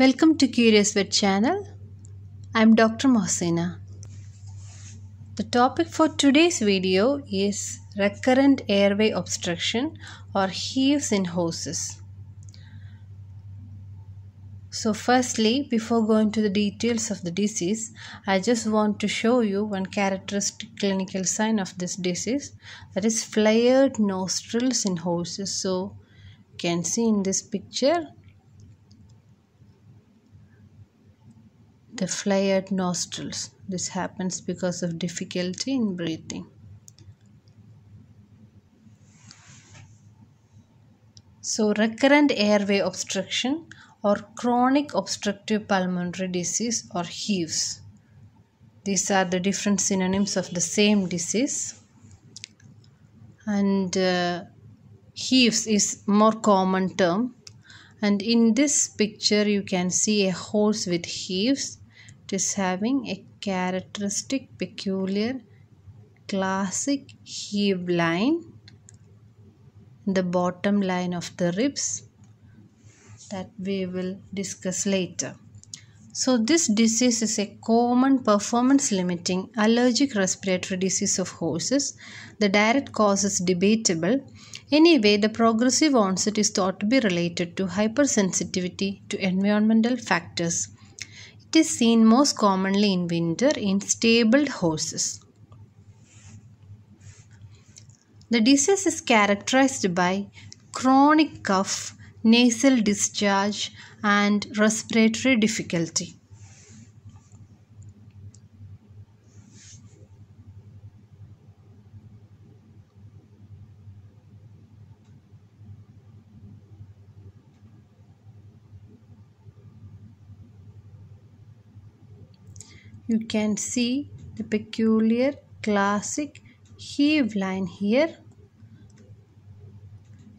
Welcome to Curious Vet channel. I'm Dr. Mohsina. The topic for today's video is recurrent airway obstruction or heaves in horses. So firstly, before going to the details of the disease, I just want to show you one characteristic clinical sign of this disease that is flared nostrils in horses. So you can see in this picture the flared nostrils. This happens because of difficulty in breathing. So, recurrent airway obstruction or chronic obstructive pulmonary disease or HEAVES. These are the different synonyms of the same disease. And uh, is more common term. And in this picture, you can see a horse with heaves it is having a characteristic peculiar classic heave line. The bottom line of the ribs that we will discuss later. So this disease is a common performance limiting allergic respiratory disease of horses. The direct cause is debatable. Anyway the progressive onset is thought to be related to hypersensitivity to environmental factors it is seen most commonly in winter in stabled horses. The disease is characterized by chronic cough, nasal discharge, and respiratory difficulty. You can see the peculiar classic heave line here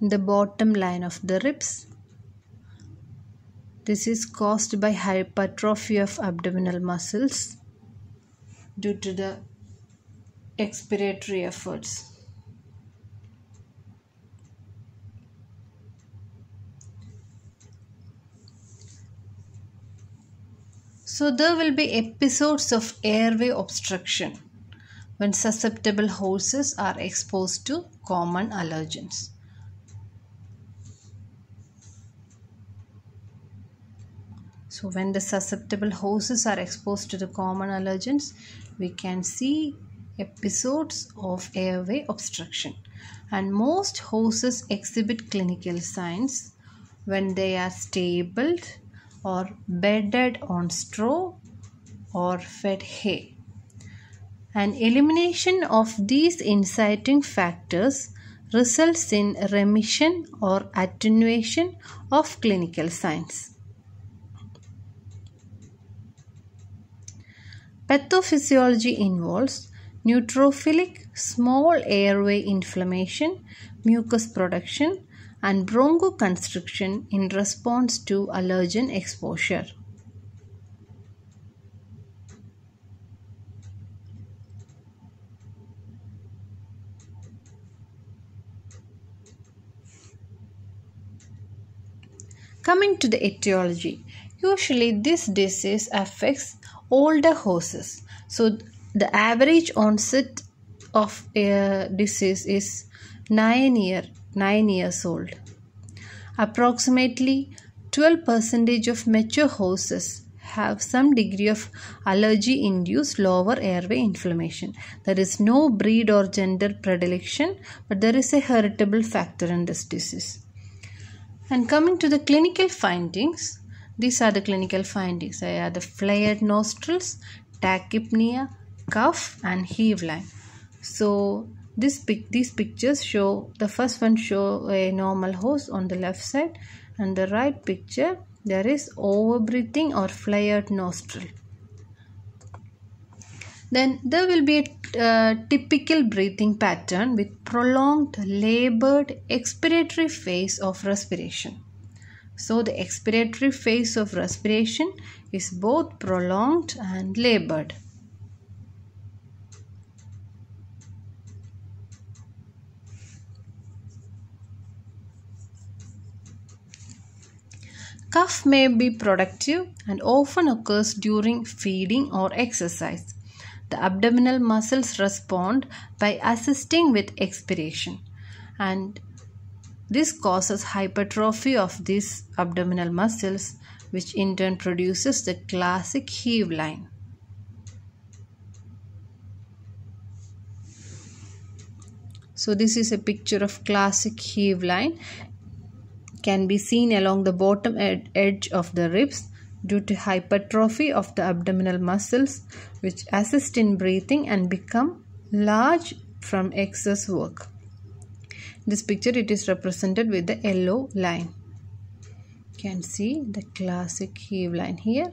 in the bottom line of the ribs. This is caused by hypertrophy of abdominal muscles due to the expiratory efforts. So, there will be episodes of airway obstruction when susceptible horses are exposed to common allergens. So, when the susceptible horses are exposed to the common allergens, we can see episodes of airway obstruction. And most horses exhibit clinical signs when they are stabled or bedded on straw or fed hay. An elimination of these inciting factors results in remission or attenuation of clinical signs. Pathophysiology involves neutrophilic small airway inflammation, mucus production, and bronchoconstriction in response to allergen exposure. Coming to the etiology, usually this disease affects older horses. So the average onset of a disease is 9 year 9 years old. Approximately 12% of mature horses have some degree of allergy induced lower airway inflammation. There is no breed or gender predilection, but there is a heritable factor in this disease. And coming to the clinical findings, these are the clinical findings. They are the flared nostrils, tachypnea, cough, and heave line. So this pic these pictures show the first one show a normal horse on the left side and the right picture there is overbreathing or flared nostril. Then there will be a uh, typical breathing pattern with prolonged labored expiratory phase of respiration. So the expiratory phase of respiration is both prolonged and labored Cough may be productive and often occurs during feeding or exercise. The abdominal muscles respond by assisting with expiration and this causes hypertrophy of these abdominal muscles which in turn produces the classic heave line. So this is a picture of classic heave line can be seen along the bottom ed edge of the ribs due to hypertrophy of the abdominal muscles which assist in breathing and become large from excess work. This picture it is represented with the yellow line. You can see the classic heave line here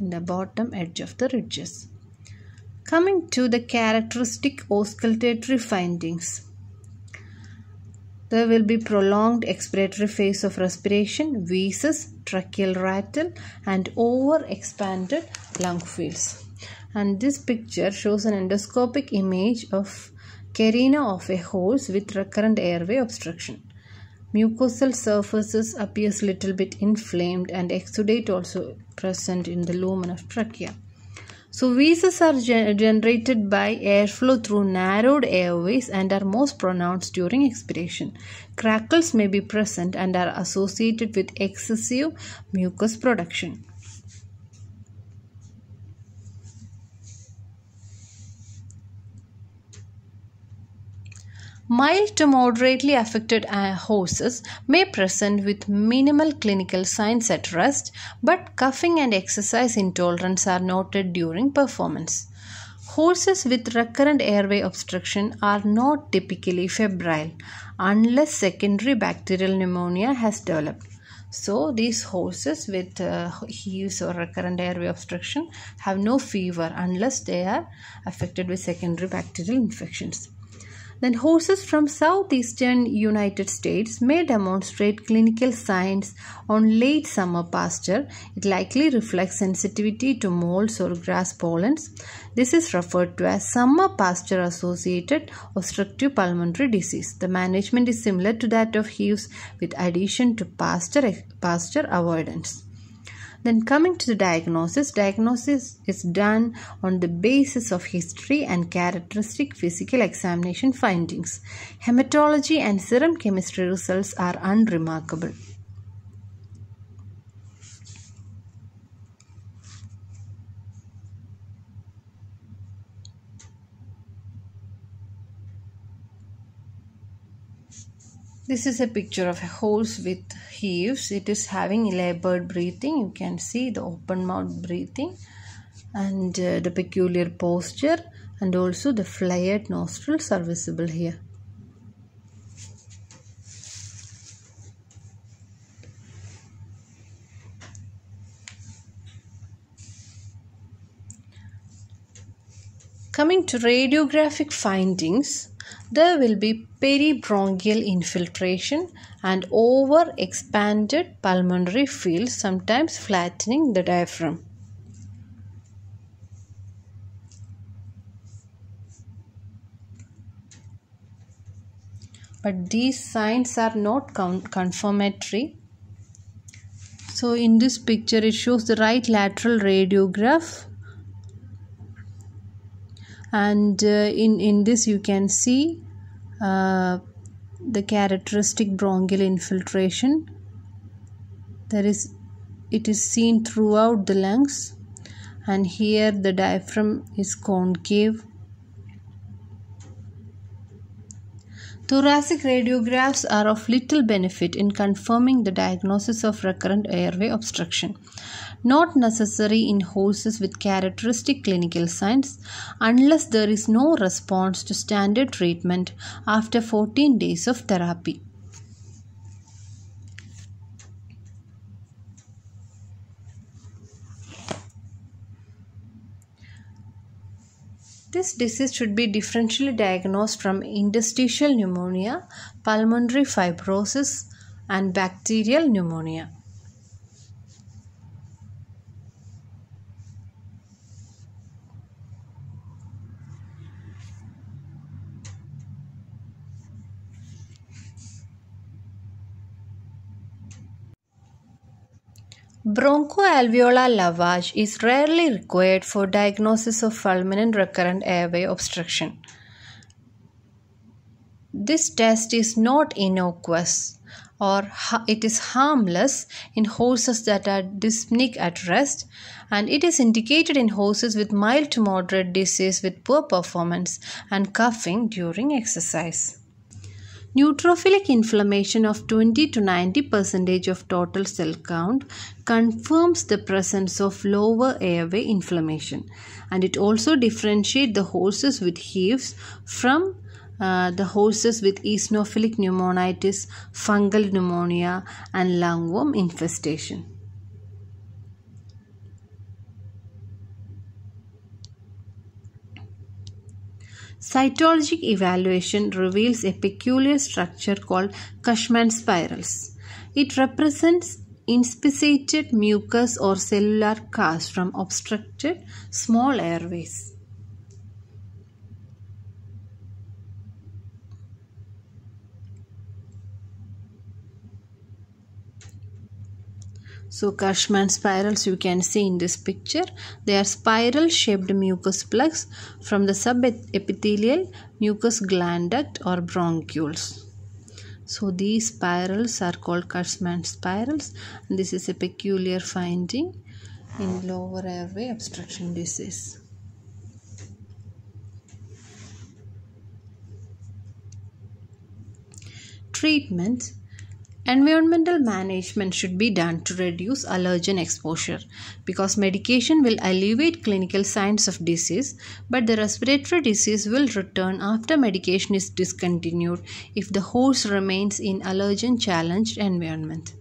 in the bottom edge of the ridges. Coming to the characteristic auscultatory findings. There will be prolonged expiratory phase of respiration, wheezes, tracheal rattle and over expanded lung fields. And this picture shows an endoscopic image of carina of a horse with recurrent airway obstruction. Mucosal surfaces appears little bit inflamed and exudate also present in the lumen of trachea. So wheezes are gen generated by airflow through narrowed airways and are most pronounced during expiration. Crackles may be present and are associated with excessive mucus production. Mild to moderately affected uh, horses may present with minimal clinical signs at rest, but coughing and exercise intolerance are noted during performance. Horses with recurrent airway obstruction are not typically febrile unless secondary bacterial pneumonia has developed. So these horses with uh, or recurrent airway obstruction have no fever unless they are affected with secondary bacterial infections. Then horses from southeastern United States may demonstrate clinical signs on late summer pasture. It likely reflects sensitivity to molds or grass pollens. This is referred to as summer pasture associated obstructive pulmonary disease. The management is similar to that of heaves with addition to pasture, pasture avoidance. Then coming to the diagnosis, diagnosis is done on the basis of history and characteristic physical examination findings. Hematology and serum chemistry results are unremarkable. This is a picture of a horse with heaves. It is having labored breathing. You can see the open mouth breathing and uh, the peculiar posture and also the flared nostrils are visible here. Coming to radiographic findings, there will be peribronchial infiltration and over expanded pulmonary field, sometimes flattening the diaphragm. But these signs are not confirmatory. So in this picture it shows the right lateral radiograph and uh, in in this you can see uh, the characteristic bronchial infiltration. There is it is seen throughout the lungs. And here the diaphragm is concave. Thoracic radiographs are of little benefit in confirming the diagnosis of recurrent airway obstruction not necessary in horses with characteristic clinical signs unless there is no response to standard treatment after 14 days of therapy. This disease should be differentially diagnosed from interstitial pneumonia, pulmonary fibrosis, and bacterial pneumonia. Bronchoalveolar lavage is rarely required for diagnosis of fulminant recurrent airway obstruction. This test is not innocuous or it is harmless in horses that are dyspneic at rest and it is indicated in horses with mild to moderate disease with poor performance and coughing during exercise. Neutrophilic inflammation of 20 to 90 percentage of total cell count confirms the presence of lower airway inflammation and it also differentiates the horses with heaves from uh, the horses with eosinophilic pneumonitis, fungal pneumonia and lungworm infestation. Cytologic evaluation reveals a peculiar structure called Curschmann spirals. It represents inspissated mucus or cellular cast from obstructed small airways. So Curschmann spirals you can see in this picture. They are spiral shaped mucus plugs from the subepithelial mucus gland duct or bronchioles. So these spirals are called Curschmann spirals and this is a peculiar finding in lower airway obstruction disease. Treatment Environmental management should be done to reduce allergen exposure because medication will alleviate clinical signs of disease, but the respiratory disease will return after medication is discontinued if the horse remains in allergen challenged environment.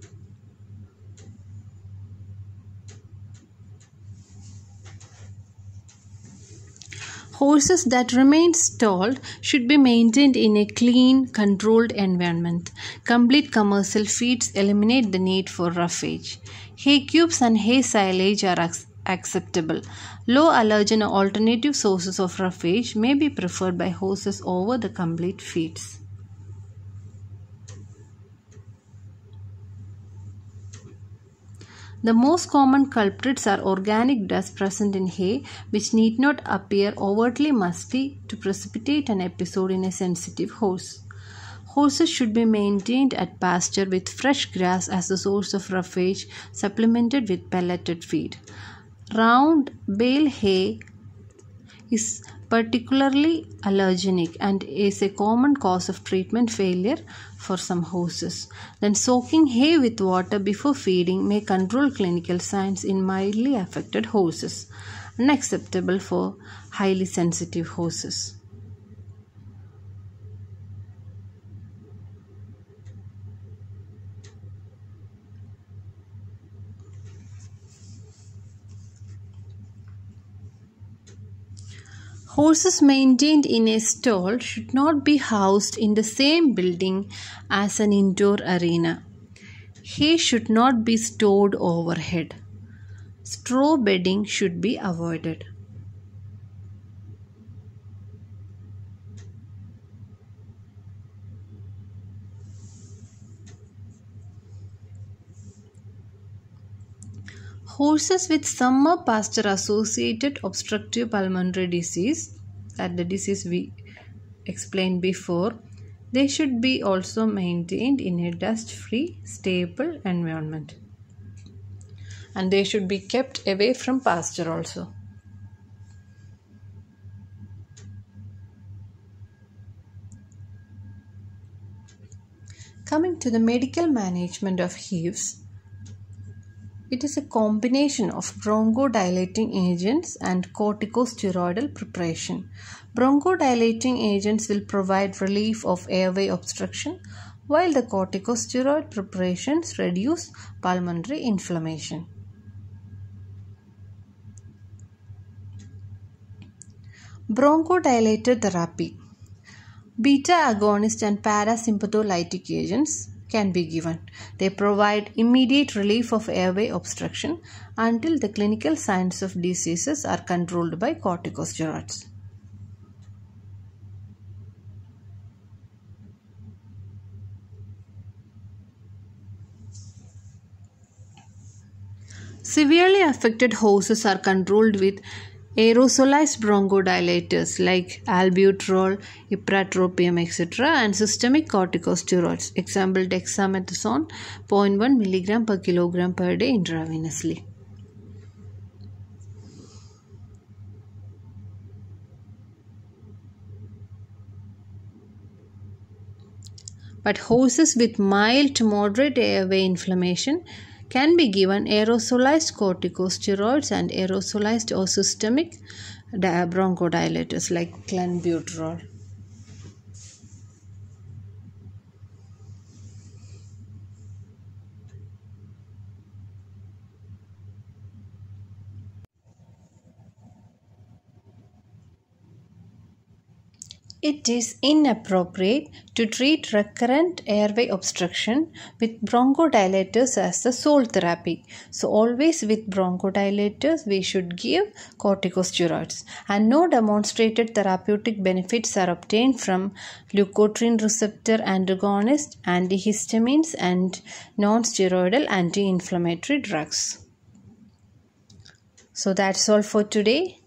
Horses that remain stalled should be maintained in a clean, controlled environment. Complete commercial feeds eliminate the need for roughage. Hay cubes and hay silage are acceptable. Low allergen or alternative sources of roughage may be preferred by horses over the complete feeds. The most common culprits are organic dust present in hay, which need not appear overtly musty to precipitate an episode in a sensitive horse. Horses should be maintained at pasture with fresh grass as the source of roughage, supplemented with pelleted feed. Round bale hay is particularly allergenic and is a common cause of treatment failure for some horses. Then soaking hay with water before feeding may control clinical signs in mildly affected horses, unacceptable for highly sensitive horses. Horses maintained in a stall should not be housed in the same building as an indoor arena. Hay should not be stored overhead. Straw bedding should be avoided. Horses with summer pasture associated obstructive pulmonary disease, that the disease we explained before, they should be also maintained in a dust free, stable environment. And they should be kept away from pasture also. Coming to the medical management of heaves, it is a combination of bronchodilating agents and corticosteroidal preparation. Bronchodilating agents will provide relief of airway obstruction while the corticosteroid preparations reduce pulmonary inflammation. Bronchodilator therapy Beta agonist and parasympatholytic agents can be given. They provide immediate relief of airway obstruction until the clinical signs of diseases are controlled by corticosteroids. Severely affected horses are controlled with aerosolized bronchodilators like albuterol, ipratropium, etc. and systemic corticosteroids. Example dexamethasone 0.1 mg per kilogram per day intravenously. But horses with mild to moderate airway inflammation can be given aerosolized corticosteroids and aerosolized or systemic bronchodilators like clenbuterol. It is inappropriate to treat recurrent airway obstruction with bronchodilators as the sole therapy. So, always with bronchodilators, we should give corticosteroids. And no demonstrated therapeutic benefits are obtained from leukotriene receptor antagonists, antihistamines, and non steroidal anti inflammatory drugs. So, that's all for today.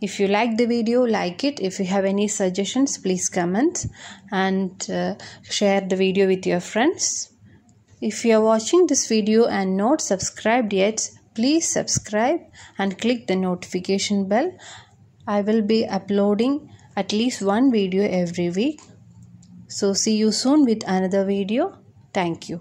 If you like the video, like it. If you have any suggestions, please comment and uh, share the video with your friends. If you are watching this video and not subscribed yet, please subscribe and click the notification bell. I will be uploading at least one video every week. So see you soon with another video. Thank you.